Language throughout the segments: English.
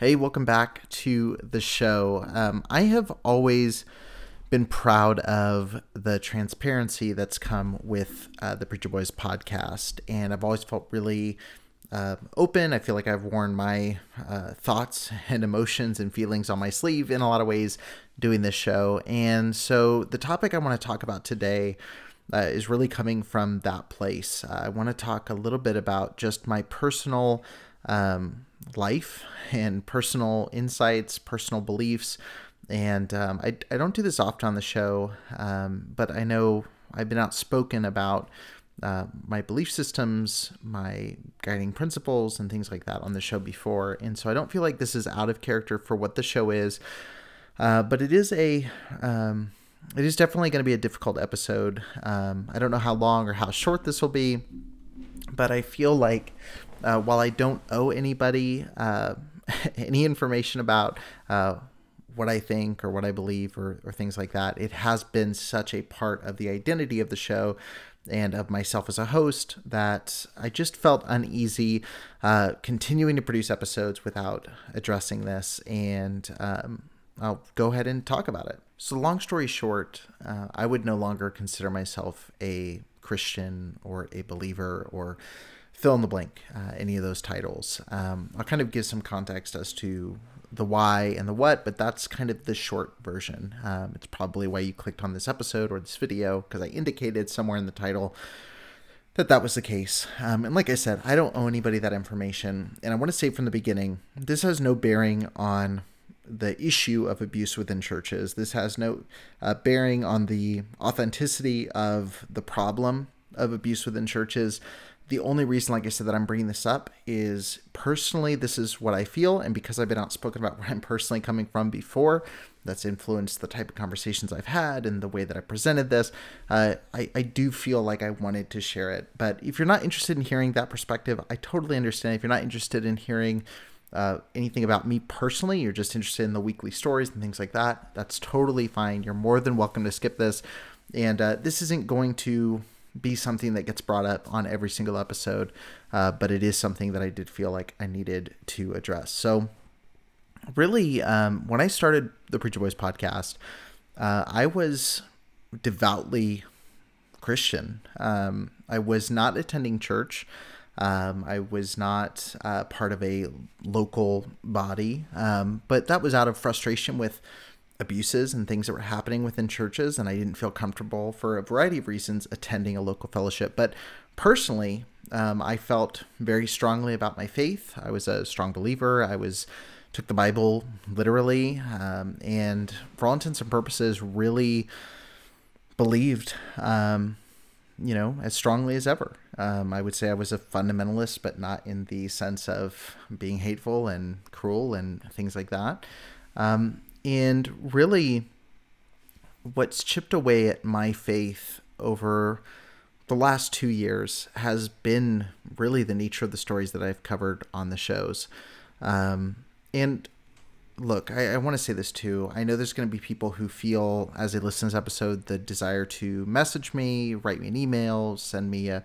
Hey, welcome back to the show. Um, I have always been proud of the transparency that's come with uh, the Preacher Boys podcast, and I've always felt really uh, open. I feel like I've worn my uh, thoughts and emotions and feelings on my sleeve in a lot of ways doing this show. And so, the topic I want to talk about today uh, is really coming from that place. I want to talk a little bit about just my personal um, life and personal insights, personal beliefs. And um, I, I don't do this often on the show, um, but I know I've been outspoken about uh, my belief systems, my guiding principles, and things like that on the show before. And so I don't feel like this is out of character for what the show is. Uh, but it is a. Um, it is definitely going to be a difficult episode. Um, I don't know how long or how short this will be, but I feel like uh, while I don't owe anybody uh, any information about uh, what I think or what I believe or, or things like that, it has been such a part of the identity of the show and of myself as a host that I just felt uneasy uh, continuing to produce episodes without addressing this. And um, I'll go ahead and talk about it. So, long story short, uh, I would no longer consider myself a Christian or a believer or fill in the blank, uh, any of those titles. Um, I'll kind of give some context as to the why and the what, but that's kind of the short version. Um, it's probably why you clicked on this episode or this video because I indicated somewhere in the title that that was the case. Um, and like I said, I don't owe anybody that information. And I want to say from the beginning, this has no bearing on the issue of abuse within churches. This has no uh, bearing on the authenticity of the problem of abuse within churches the only reason, like I said, that I'm bringing this up is personally, this is what I feel. And because I've been outspoken about where I'm personally coming from before, that's influenced the type of conversations I've had and the way that I presented this. Uh, I, I do feel like I wanted to share it. But if you're not interested in hearing that perspective, I totally understand. If you're not interested in hearing uh, anything about me personally, you're just interested in the weekly stories and things like that, that's totally fine. You're more than welcome to skip this. And uh, this isn't going to be something that gets brought up on every single episode, uh, but it is something that I did feel like I needed to address. So, really, um, when I started the Preacher Boys podcast, uh, I was devoutly Christian. Um, I was not attending church. Um, I was not uh, part of a local body, um, but that was out of frustration with abuses and things that were happening within churches, and I didn't feel comfortable for a variety of reasons attending a local fellowship. But personally, um, I felt very strongly about my faith. I was a strong believer. I was took the Bible literally, um, and for all intents and purposes, really believed, um, you know, as strongly as ever. Um, I would say I was a fundamentalist, but not in the sense of being hateful and cruel and things like that. Um, and really, what's chipped away at my faith over the last two years has been really the nature of the stories that I've covered on the shows. Um, and look, I, I want to say this too. I know there's going to be people who feel, as they listen to this episode, the desire to message me, write me an email, send me a,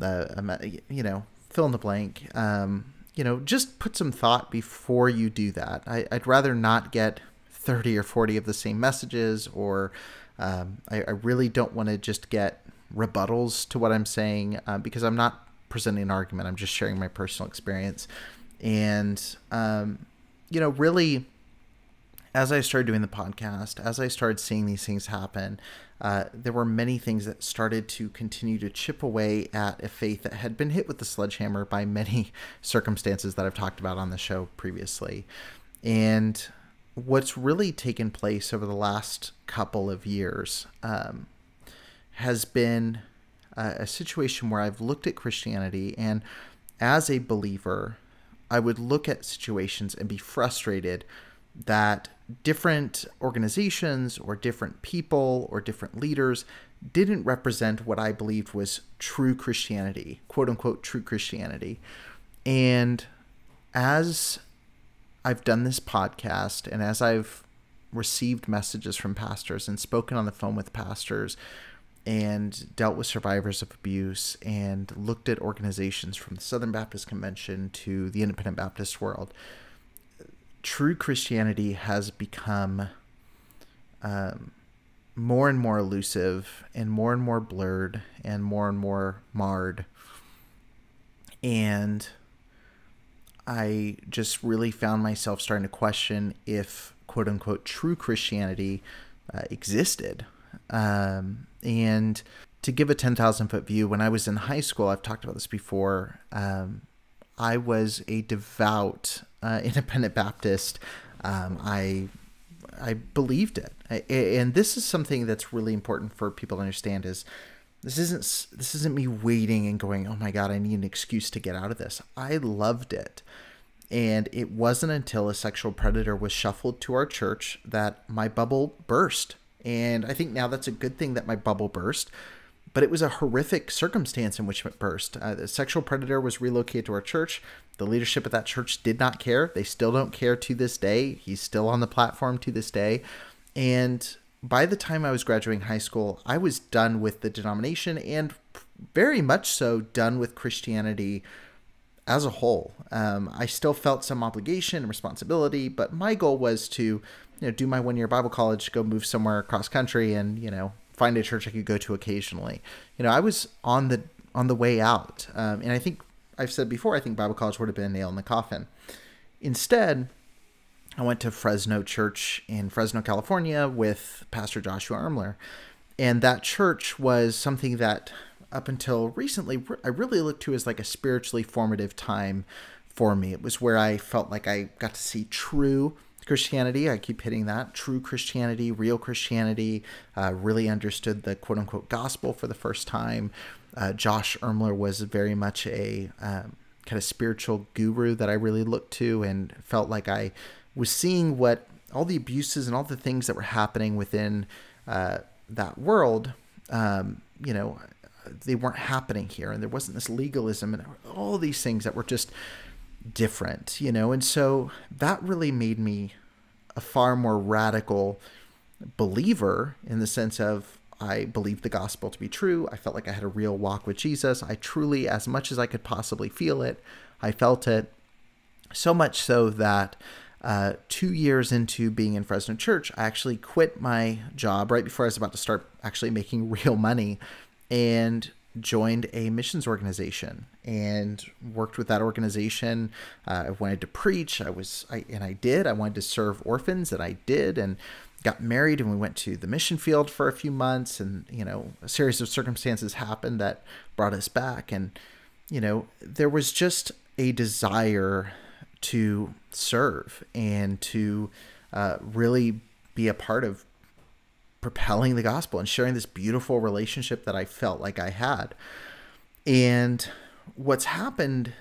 a, a you know, fill in the blank. Um, you know, just put some thought before you do that. I, I'd rather not get 30 or 40 of the same messages, or um, I, I, really don't want to just get rebuttals to what I'm saying uh, because I'm not presenting an argument. I'm just sharing my personal experience. And, um, you know, really, as I started doing the podcast, as I started seeing these things happen, uh, there were many things that started to continue to chip away at a faith that had been hit with the sledgehammer by many circumstances that I've talked about on the show previously. And what's really taken place over the last couple of years um, has been a, a situation where I've looked at Christianity and as a believer, I would look at situations and be frustrated that different organizations or different people or different leaders didn't represent what I believed was true Christianity, quote unquote, true Christianity. And as I've done this podcast and as I've received messages from pastors and spoken on the phone with pastors and dealt with survivors of abuse and looked at organizations from the Southern Baptist Convention to the Independent Baptist world, true Christianity has become um, more and more elusive and more and more blurred and more and more marred. And I just really found myself starting to question if quote unquote true Christianity uh, existed. Um, and to give a 10,000 foot view, when I was in high school, I've talked about this before, um, I was a devout uh, independent Baptist. Um, I I believed it, I, and this is something that's really important for people to understand. Is this isn't this isn't me waiting and going, oh my god, I need an excuse to get out of this. I loved it, and it wasn't until a sexual predator was shuffled to our church that my bubble burst. And I think now that's a good thing that my bubble burst but it was a horrific circumstance in which it burst. Uh, the sexual predator was relocated to our church. The leadership of that church did not care. They still don't care to this day. He's still on the platform to this day. And by the time I was graduating high school, I was done with the denomination and very much so done with Christianity as a whole. Um, I still felt some obligation and responsibility, but my goal was to, you know, do my one year Bible college, go move somewhere across country, and you know, find a church I could go to occasionally. You know, I was on the on the way out, um, and I think I've said before, I think Bible college would have been a nail in the coffin. Instead, I went to Fresno Church in Fresno, California, with Pastor Joshua Ermler, and that church was something that up until recently I really looked to as like a spiritually formative time for me. It was where I felt like I got to see true Christianity. I keep hitting that true Christianity, real Christianity. Uh, really understood the quote unquote gospel for the first time. Uh, Josh Ermler was very much a um, kind of spiritual guru that I really looked to and felt like I was seeing what all the abuses and all the things that were happening within uh, that world. Um, you know, they weren't happening here, and there wasn't this legalism and all these things that were just different, you know? And so that really made me a far more radical believer in the sense of I believed the gospel to be true. I felt like I had a real walk with Jesus. I truly, as much as I could possibly feel it, I felt it. So much so that uh, two years into being in Fresno Church, I actually quit my job right before I was about to start actually making real money and joined a missions organization and worked with that organization. Uh, I wanted to preach. I was, I, and I did. I wanted to serve orphans, and I did. And got married, and we went to the mission field for a few months. And you know, a series of circumstances happened that brought us back. And you know, there was just a desire to serve and to uh, really be a part of propelling the gospel and sharing this beautiful relationship that I felt like I had. And what's happened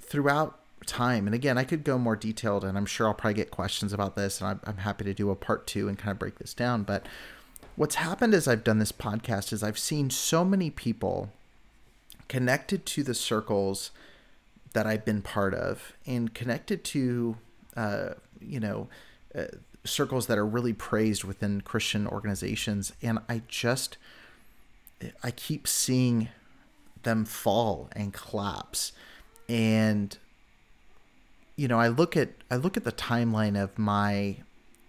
throughout time, and again, I could go more detailed, and I'm sure I'll probably get questions about this, and I'm, I'm happy to do a part two and kind of break this down. But what's happened as I've done this podcast is I've seen so many people connected to the circles that I've been part of and connected to, uh, you know, uh, circles that are really praised within Christian organizations. And I just, I keep seeing them fall and collapse. And, you know, I look at, I look at the timeline of my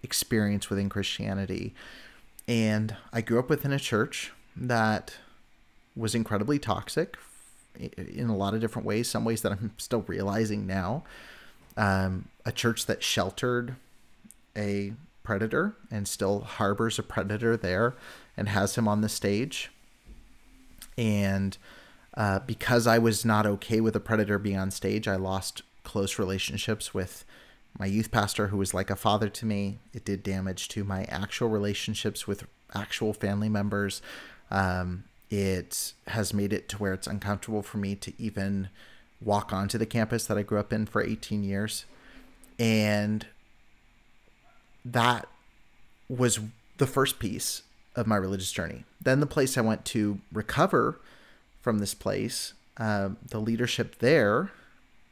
experience within Christianity. And I grew up within a church that was incredibly toxic in a lot of different ways, some ways that I'm still realizing now. Um, a church that sheltered a predator and still harbors a predator there and has him on the stage. And uh, because I was not okay with a predator being on stage, I lost close relationships with my youth pastor, who was like a father to me. It did damage to my actual relationships with actual family members. Um, it has made it to where it's uncomfortable for me to even walk onto the campus that I grew up in for 18 years. And that was the first piece of my religious journey. Then the place I went to recover from this place, uh, the leadership there,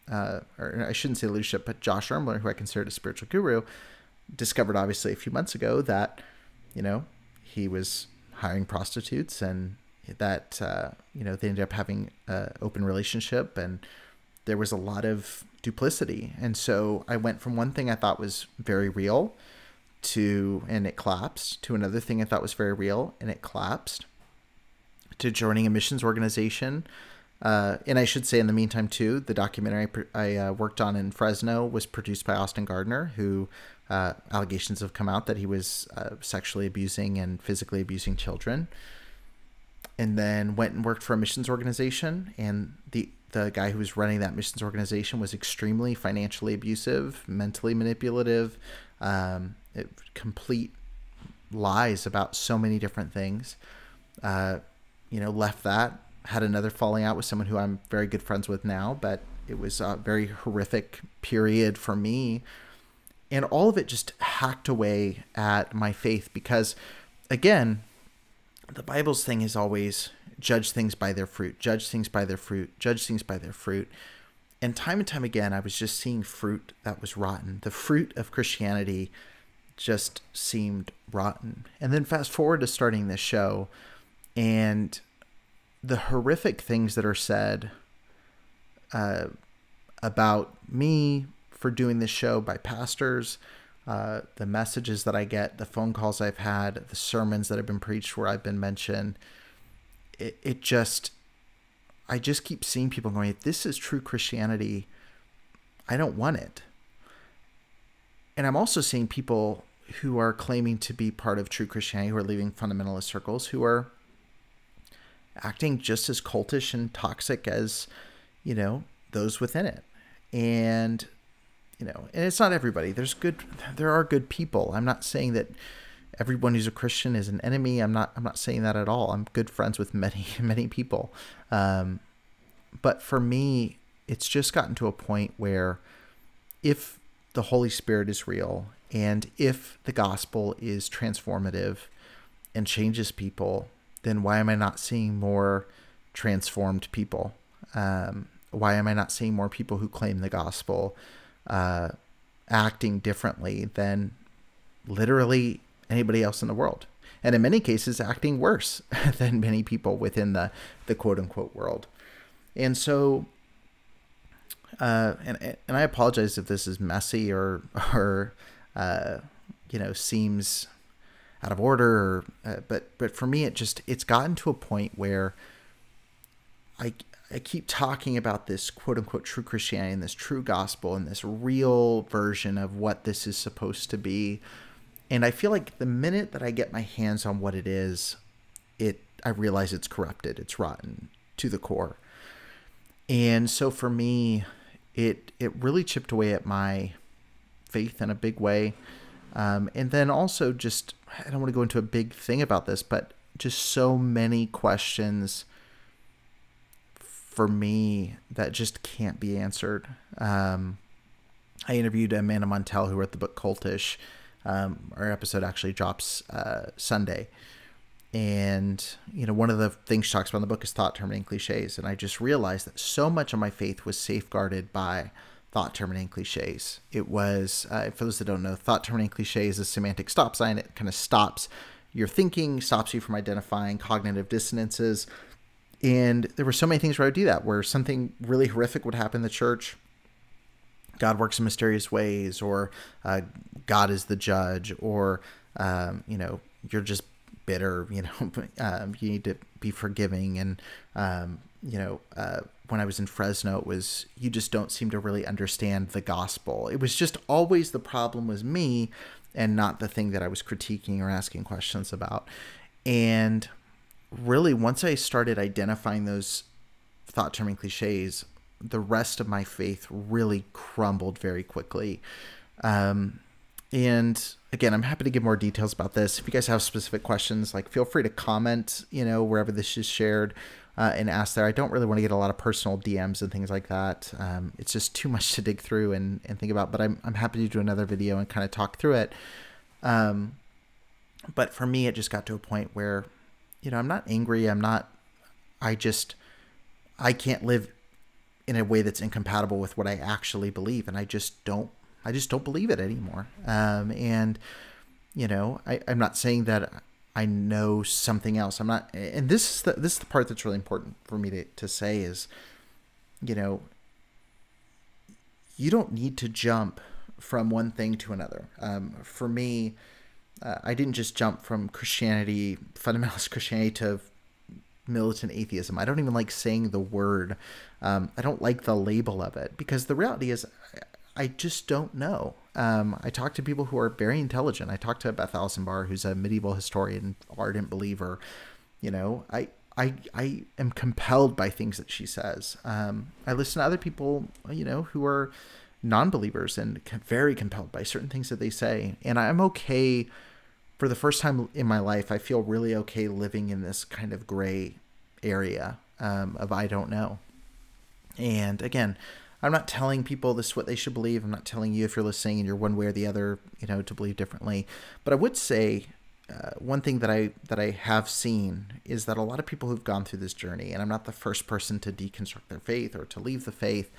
uh, or I shouldn't say leadership, but Josh Ermler, who I considered a spiritual guru, discovered obviously a few months ago that, you know, he was hiring prostitutes and that, uh, you know, they ended up having an open relationship and there was a lot of duplicity. And so I went from one thing I thought was very real to, and it collapsed, to another thing I thought was very real and it collapsed, to joining a missions organization. Uh, and I should say, in the meantime, too, the documentary I, uh, worked on in Fresno was produced by Austin Gardner, who uh, allegations have come out that he was uh, sexually abusing and physically abusing children. And then went and worked for a missions organization, and the the guy who was running that missions organization was extremely financially abusive, mentally manipulative, um, it, complete lies about so many different things. Uh, you know, left that, had another falling out with someone who I'm very good friends with now, but it was a very horrific period for me. And all of it just hacked away at my faith because, again, the Bible's thing is always judge things by their fruit, judge things by their fruit, judge things by their fruit. And time and time again, I was just seeing fruit that was rotten. The fruit of Christianity just seemed rotten. And then fast forward to starting this show, and the horrific things that are said uh, about me for doing this show by pastors, uh, the messages that I get, the phone calls I've had, the sermons that have been preached where I've been mentioned it, it just I just keep seeing people going, if this is true Christianity, I don't want it. And I'm also seeing people who are claiming to be part of true Christianity, who are leaving fundamentalist circles, who are acting just as cultish and toxic as, you know, those within it. And, you know, and it's not everybody. There's good, there are good people. I'm not saying that everyone who's a Christian is an enemy. I'm not. I'm not saying that at all. I'm good friends with many many people, um, but for me, it's just gotten to a point where, if the Holy Spirit is real and if the gospel is transformative and changes people, then why am I not seeing more transformed people? Um, why am I not seeing more people who claim the gospel uh, acting differently than literally anybody else in the world. And in many cases, acting worse than many people within the, the quote unquote world. And so, uh, and, and I apologize if this is messy or, or uh, you know, seems out of order, or, uh, but, but for me, it just, it's gotten to a point where I, I keep talking about this quote unquote true Christianity and this true gospel and this real version of what this is supposed to be and I feel like the minute that I get my hands on what it is, it I realize it's corrupted, it's rotten to the core. And so for me, it it really chipped away at my faith in a big way. Um, and then also just I don't want to go into a big thing about this, but just so many questions for me that just can't be answered. Um, I interviewed Amanda Montell, who wrote the book Cultish, um, our episode actually drops uh, Sunday. And, you know, one of the things she talks about in the book is thought terminating cliches. And I just realized that so much of my faith was safeguarded by thought terminating cliches. It was, uh, for those that don't know, thought terminating cliches is a semantic stop sign. It kind of stops your thinking, stops you from identifying cognitive dissonances. And there were so many things where I would do that, where something really horrific would happen in the church God works in mysterious ways, or uh, God is the judge, or um, you know you're just bitter. You know um, you need to be forgiving, and um, you know uh, when I was in Fresno, it was you just don't seem to really understand the gospel. It was just always the problem was me, and not the thing that I was critiquing or asking questions about. And really, once I started identifying those thought terming cliches, the rest of my faith really crumbled very quickly. Um, and again, I'm happy to give more details about this. If you guys have specific questions, like feel free to comment, you know, wherever this is shared uh, and ask there. I don't really want to get a lot of personal DMs and things like that. Um, it's just too much to dig through and, and think about, but I'm, I'm happy to do another video and kind of talk through it. Um, but for me, it just got to a point where, you know, I'm not angry. I'm not, I just, I can't live in a way that's incompatible with what I actually believe, and I just don't. I just don't believe it anymore. Um, and you know, I, I'm not saying that I know something else. I'm not, and this is the this is the part that's really important for me to to say is, you know, you don't need to jump from one thing to another. Um, for me, uh, I didn't just jump from Christianity, fundamentalist Christianity, to militant atheism. I don't even like saying the word. Um, I don't like the label of it because the reality is, I just don't know. Um, I talk to people who are very intelligent. I talked to Beth Allison Barr, who's a medieval historian, ardent believer. You know, I I I am compelled by things that she says. Um, I listen to other people, you know, who are non-believers and very compelled by certain things that they say, and I'm okay. For the first time in my life, I feel really okay living in this kind of gray area um, of I don't know. And again, I'm not telling people this is what they should believe. I'm not telling you if you're listening and you're one way or the other, you know, to believe differently. But I would say uh, one thing that I that I have seen is that a lot of people who've gone through this journey, and I'm not the first person to deconstruct their faith or to leave the faith,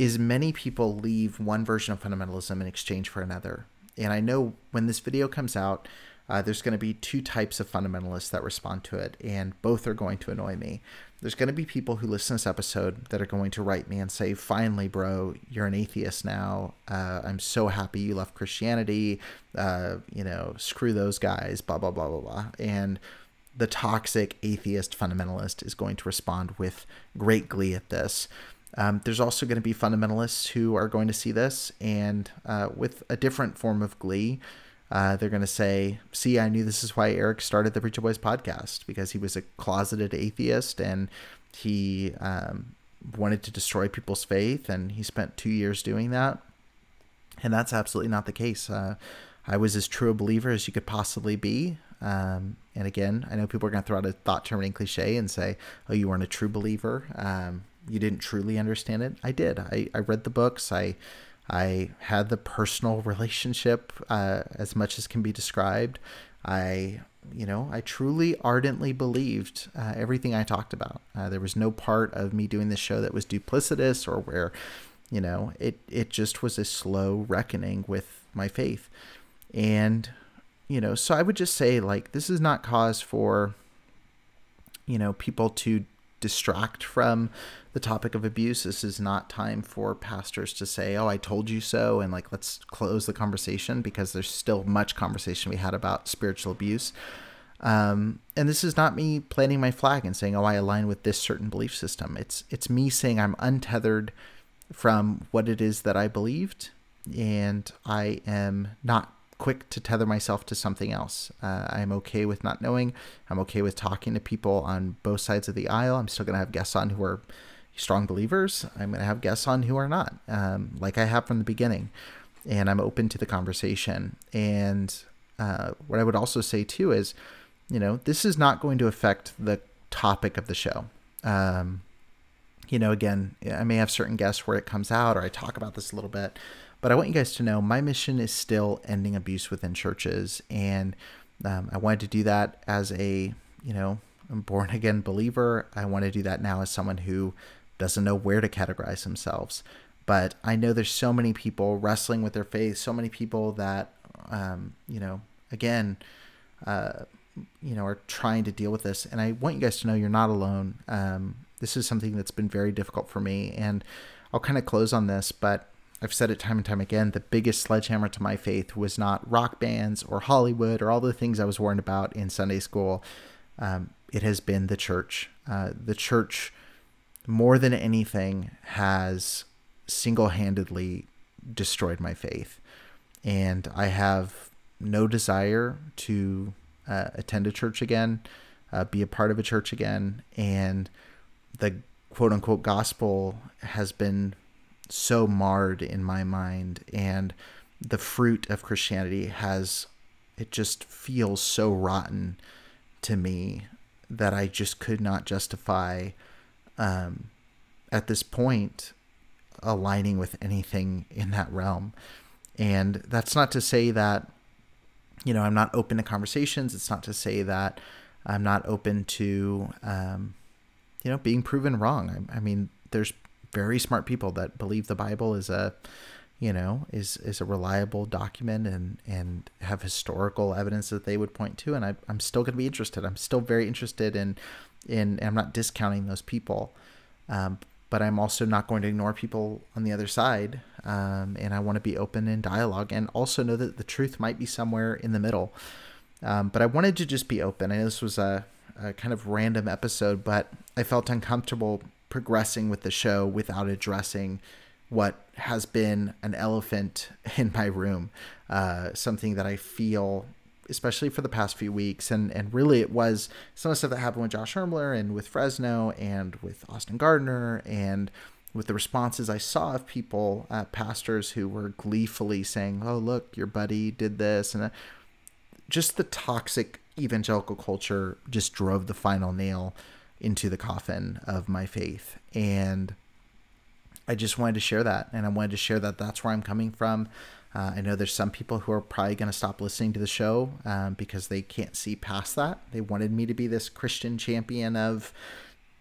is many people leave one version of fundamentalism in exchange for another. And I know when this video comes out, uh, there's going to be two types of fundamentalists that respond to it, and both are going to annoy me. There's going to be people who listen to this episode that are going to write me and say, finally, bro, you're an atheist now. Uh, I'm so happy you left Christianity. Uh, you know, screw those guys, blah, blah, blah, blah, blah. And the toxic atheist fundamentalist is going to respond with great glee at this. Um, there's also going to be fundamentalists who are going to see this and uh, with a different form of glee. Uh, they're going to say, See, I knew this is why Eric started the Preacher Boys podcast because he was a closeted atheist and he um, wanted to destroy people's faith, and he spent two years doing that. And that's absolutely not the case. Uh, I was as true a believer as you could possibly be. Um, and again, I know people are going to throw out a thought terminating cliche and say, Oh, you weren't a true believer. Um, you didn't truly understand it. I did. I, I read the books. I I had the personal relationship uh, as much as can be described. I, you know, I truly ardently believed uh, everything I talked about. Uh, there was no part of me doing this show that was duplicitous or where, you know, it it just was a slow reckoning with my faith, and you know, so I would just say like this is not cause for, you know, people to distract from the topic of abuse. This is not time for pastors to say, "Oh, I told you so," and like let's close the conversation because there's still much conversation we had about spiritual abuse. Um, and this is not me planting my flag and saying, "Oh, I align with this certain belief system." It's it's me saying I'm untethered from what it is that I believed, and I am not quick to tether myself to something else. Uh, I'm okay with not knowing. I'm okay with talking to people on both sides of the aisle. I'm still going to have guests on who are strong believers. I'm going to have guests on who are not, um, like I have from the beginning. And I'm open to the conversation. And uh, what I would also say too is, you know, this is not going to affect the topic of the show. Um, you know, again, I may have certain guests where it comes out or I talk about this a little bit, but I want you guys to know my mission is still ending abuse within churches. And um, I wanted to do that as a, you know, born again believer. I want to do that now as someone who doesn't know where to categorize themselves. But I know there's so many people wrestling with their faith, so many people that, um, you know, again, uh, you know, are trying to deal with this. And I want you guys to know you're not alone. Um, this is something that's been very difficult for me. And I'll kind of close on this, but I've said it time and time again. The biggest sledgehammer to my faith was not rock bands or Hollywood or all the things I was warned about in Sunday school. Um, it has been the church. Uh, the church more than anything has single-handedly destroyed my faith and i have no desire to uh, attend a church again uh, be a part of a church again and the quote unquote gospel has been so marred in my mind and the fruit of christianity has it just feels so rotten to me that i just could not justify um, at this point aligning with anything in that realm. And that's not to say that, you know, I'm not open to conversations. It's not to say that I'm not open to, um, you know, being proven wrong. I, I mean, there's very smart people that believe the Bible is a, you know, is is a reliable document and and have historical evidence that they would point to. And I, I'm still going to be interested. I'm still very interested in in. I'm not discounting those people, um, but I'm also not going to ignore people on the other side. Um, and I want to be open in dialogue and also know that the truth might be somewhere in the middle. Um, but I wanted to just be open. I know this was a, a kind of random episode, but I felt uncomfortable progressing with the show without addressing what has been an elephant in my room, uh, something that I feel especially for the past few weeks. And, and really, it was some of the stuff that happened with Josh Hermler and with Fresno and with Austin Gardner and with the responses I saw of people, uh, pastors who were gleefully saying, "Oh, look, your buddy did this," and uh, just the toxic evangelical culture just drove the final nail into the coffin of my faith, and I just wanted to share that, and I wanted to share that that's where I'm coming from. Uh, I know there's some people who are probably going to stop listening to the show um, because they can't see past that. They wanted me to be this Christian champion of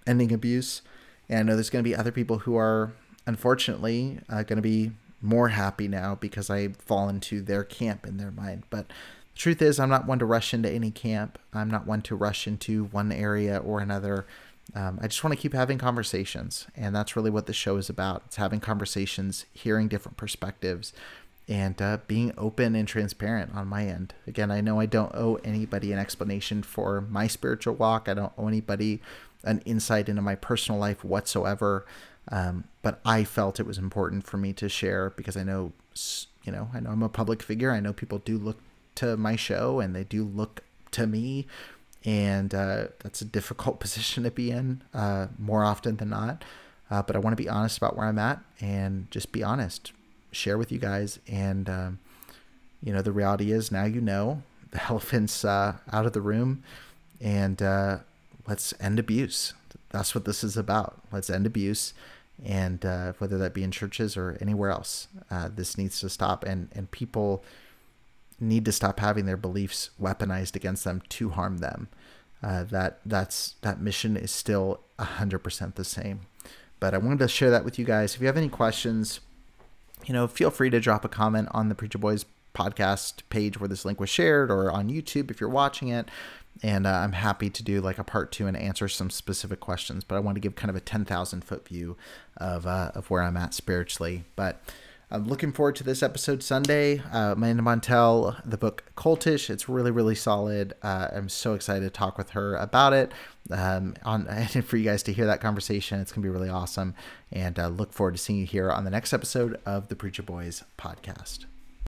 ending abuse. And I know there's going to be other people who are, unfortunately, uh, going to be more happy now because I fall into their camp in their mind. But truth is, I'm not one to rush into any camp. I'm not one to rush into one area or another. Um, I just want to keep having conversations. And that's really what the show is about. It's having conversations, hearing different perspectives, and uh, being open and transparent on my end. Again, I know I don't owe anybody an explanation for my spiritual walk. I don't owe anybody an insight into my personal life whatsoever. Um, but I felt it was important for me to share because I know, you know, I know I'm a public figure. I know people do look to my show and they do look to me. And uh, that's a difficult position to be in uh, more often than not. Uh, but I want to be honest about where I'm at and just be honest share with you guys. And, um, you know, the reality is now you know the elephant's uh, out of the room and uh, let's end abuse. That's what this is about. Let's end abuse. And uh, whether that be in churches or anywhere else, uh, this needs to stop. And, and people need to stop having their beliefs weaponized against them to harm them. Uh, that that's that mission is still 100% the same. But I wanted to share that with you guys. If you have any questions, you know, feel free to drop a comment on the Preacher Boys podcast page where this link was shared or on YouTube if you're watching it. And uh, I'm happy to do like a part two and answer some specific questions. But I want to give kind of a 10,000 foot view of, uh, of where I'm at spiritually. But I'm looking forward to this episode Sunday. Uh, Amanda Montell, the book Cultish. It's really, really solid. Uh, I'm so excited to talk with her about it. Um, on and for you guys to hear that conversation, it's gonna be really awesome. And uh, look forward to seeing you here on the next episode of the Preacher Boys podcast.